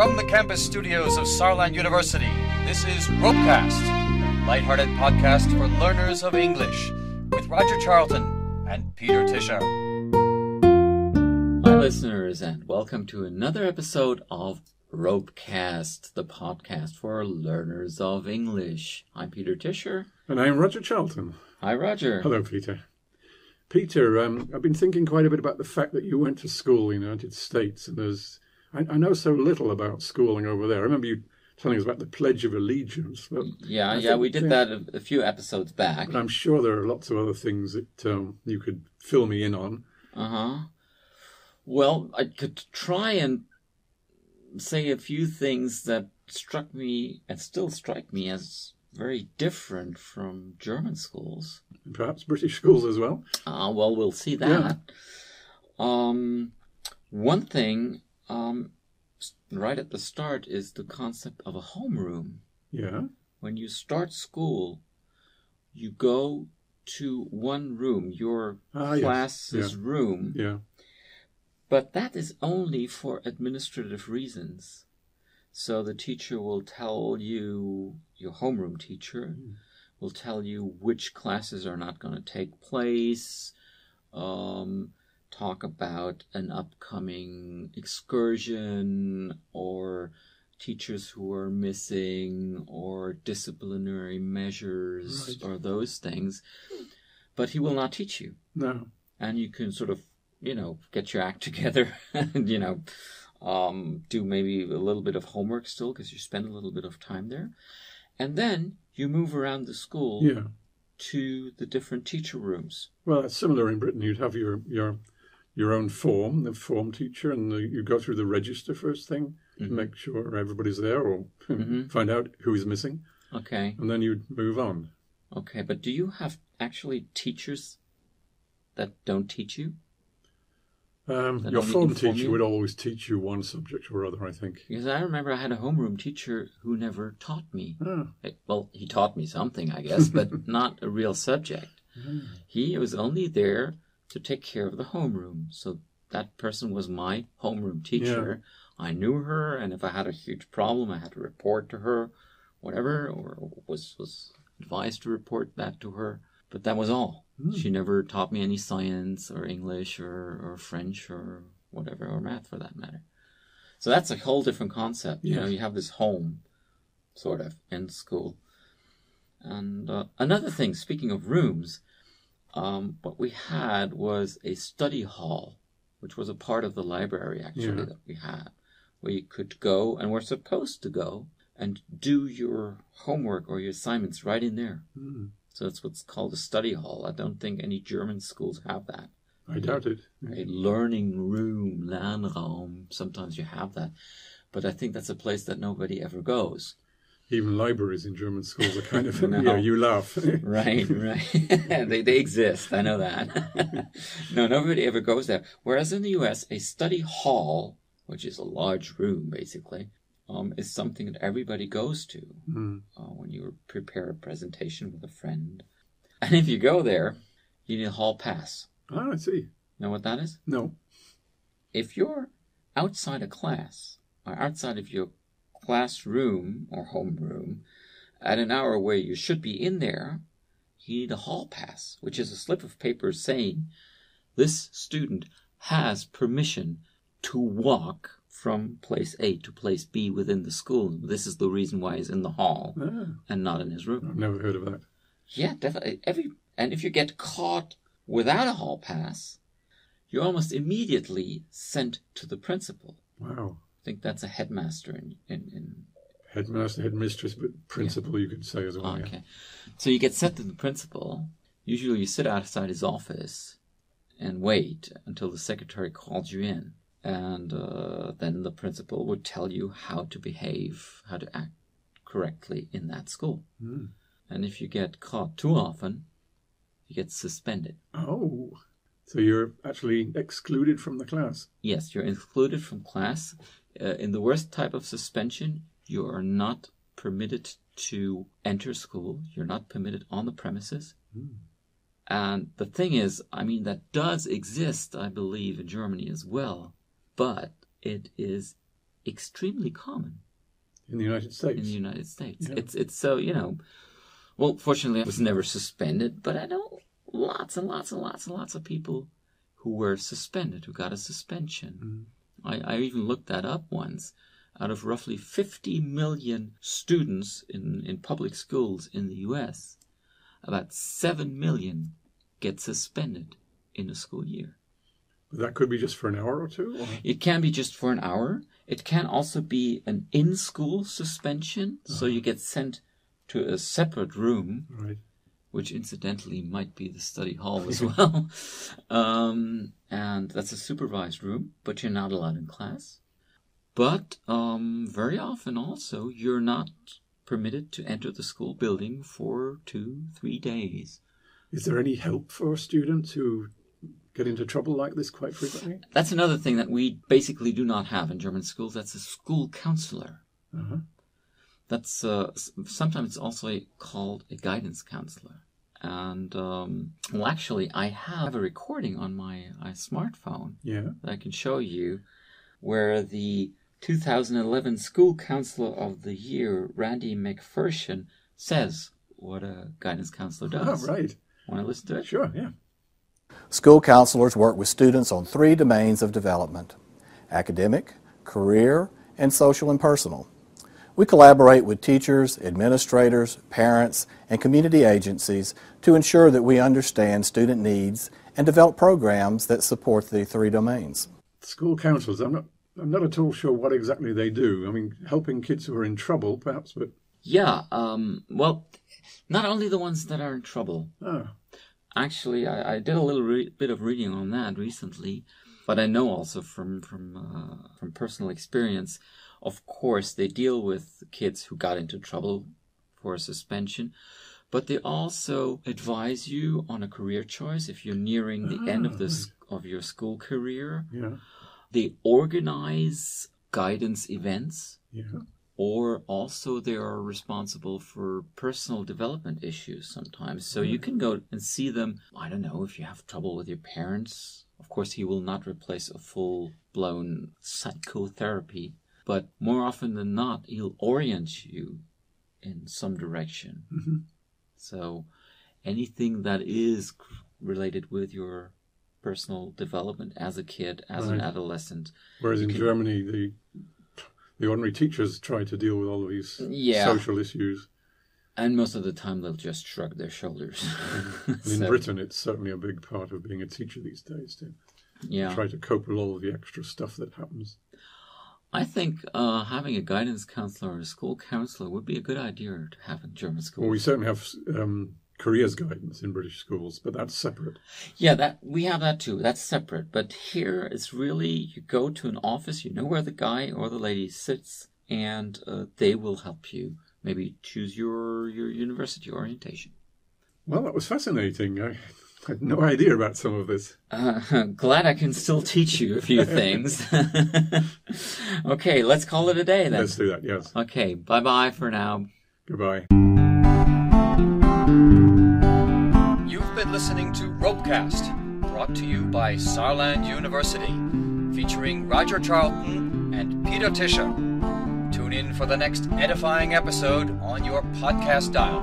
From the campus studios of Saarland University, this is Ropecast, lighthearted podcast for learners of English, with Roger Charlton and Peter Tischer. Hi, listeners, and welcome to another episode of Ropecast, the podcast for learners of English. I'm Peter Tischer. And I'm Roger Charlton. Hi, Roger. Hello, Peter. Peter, um, I've been thinking quite a bit about the fact that you went to school in the United States, and there's I, I know so little about schooling over there. I remember you telling us about the Pledge of Allegiance. Yeah, I yeah, think- we did that a, a few episodes back. But I'm sure there are lots of other things that um, you could fill me in on. Uh huh. Well, I could try and say a few things that struck me and still strike me as very different from German schools. Perhaps British schools as well. Ah, well, we'll see that. Um, one thing, um, right at the start is the concept of a homeroom. Yeah. When you start school, you go to one room, your Ah, yes. class's Yeah. room, Yeah. but that is only for administrative reasons. So the teacher will tell you, your homeroom teacher will tell you which classes are not going to take place, um, talk about an upcoming excursion or teachers who are missing or disciplinary measures Right. or those things. But he will not teach you No. and you can sort of you know get your act together and you know um, do maybe a little bit of homework still because you spend a little bit of time there and then you move around the school Yeah. to the different teacher rooms Well, it's similar in Britain. You'd have your your your own form, the form teacher, and the, you go through the register first thing to Mhm. make sure everybody's there, or Mhm. find out who is missing, okay and then you'd move on. okay but do you have actually teachers that don't teach you Um, your form teacher you? would always teach you one subject or other, I think. because i remember i had a homeroom teacher who never taught me Ah, Eh, well he taught me something i guess but not a real subject He was only there to take care of the homeroom. So that person was my homeroom teacher. I knew her, and if I had a huge problem, I had to report to her, whatever, or was was advised to report that to her. But that was all. She never taught me any science or English or, or French or whatever, or math for that matter. So that's a whole different concept. You know, you have this home, sort of, in school. And uh, another thing, speaking of rooms, um, what we had was a study hall, which was a part of the library actually Yeah. that we had, where you could go and were supposed to go and do your homework or your assignments right in there. hmm. So that's what's called a study hall. I don't think any German schools have that. I doubt it. A learning room, Lernraum. Sometimes you have that, but I think that's a place that nobody ever goes. Even libraries in German schools are kind of, No. yeah, you laugh. Right, right. they they exist. I know that. no, nobody ever goes there. Whereas in the U.S., a study hall, which is a large room basically, um, is something that everybody goes to Mm. uh, when you prepare a presentation with a friend. And if you go there, you need a hall pass. Ah, I see. Know what that is? No. if you're outside a class or outside of your classroom or homeroom at an hour where you should be in there, you need a hall pass, which is a slip of paper saying this student has permission to walk from place A to place B within the school. This is the reason why he's in the hall Ah, and not in his room. I've never heard of that. Yeah, definitely. Every and if you get caught without a hall pass, you're almost immediately sent to the principal. Wow. I think that's a headmaster in in, in Headmaster, headmistress, but principal, you could say as well. yeah. okay. So you get sent to the principal. Usually, you sit outside his office and wait until the secretary calls you in, and uh, then the principal would tell you how to behave, how to act correctly in that school. Mm. And if you get caught too often, you get suspended. Oh, so you're actually excluded from the class. Yes, you're excluded from class. Uh, in the worst type of suspension, you are not permitted to enter school. You're not permitted on the premises. And the thing is, I mean, that does exist, I believe, in Germany as well, but it is extremely common in the United States. in the United States. Yeah. It's it's so you know. Well, fortunately, I was never suspended, but I know lots and lots and lots and lots of people who were suspended, who got a suspension. I, I even looked that up once. Out of roughly 50 million students in, in public schools in the U.S., about 7 million get suspended in a school year. that could be just for an hour or two. Or... It can be just for an hour. It can also be an in school suspension. So uh-huh. you get sent to a separate room, Right. Which incidentally might be the study hall as well. um, and that's a supervised room, but you're not allowed in class. But um, very often also, you're not permitted to enter the school building for two, three days. Is there any help for students who get into trouble like this quite frequently? That's another thing that we basically do not have in German schools. That's a school counselor. Uh-huh. That's uh, sometimes it's also called a guidance counselor. And um, well, actually, I have a recording on my uh, smartphone Yeah. that I can show you, where the 2011 School Counselor of the Year, Randy McPherson, says what a guidance counselor Oh, does. right. Want to listen to it? Sure, yeah. School counselors work with students on three domains of development academic, career, and social and personal. We collaborate with teachers, administrators, parents, and community agencies to ensure that we understand student needs and develop programs that support the three domains. School counsellors, I'm not I'm not at all sure what exactly they do. I mean, helping kids who are in trouble, perhaps, but Yeah. Um, well, not only the ones that are in trouble, ah, Actually, I, I did a little re- bit of reading on that recently, but I know also from from uh, from personal experience. Of course, they deal with kids who got into trouble for suspension, but they also advise you on a career choice if you're nearing the end of this ah. of your school career. yeah, They organize guidance events yeah. or also they are responsible for personal development issues sometimes. So you can go and see them. I don't know if you have trouble with your parents. Of course, he will not replace a full blown psychotherapy, but more often than not, he'll orient you in some direction. Mhm. So anything that is related with your personal development as a kid, as an adolescent, Whereas in can- Germany, the the ordinary teachers try to deal with all of these Yeah. social issues. And most of the time, they'll just shrug their shoulders. And in So, Britain, it's certainly a big part of being a teacher these days to yeah, try to cope with all of the extra stuff that happens. I think uh, having a guidance counselor or a school counselor would be a good idea to have in German schools. Well, we certainly have um, careers guidance in British schools, but that's separate. Yeah, that we have that too. That's separate. But here, it's really you go to an office, you know where the guy or the lady sits, and uh, they will help you maybe choose your your university orientation. Well, that was fascinating. I had no idea about some of this. Uh, glad I can still teach you a few things. okay, let's call it a day then. Let's do that. Yes. Okay, bye bye for now. Goodbye. You've been listening to Ropecast, brought to you by Saarland University, featuring Roger Charlton and Peter Tischer. Tune in for the next edifying episode on your podcast dial.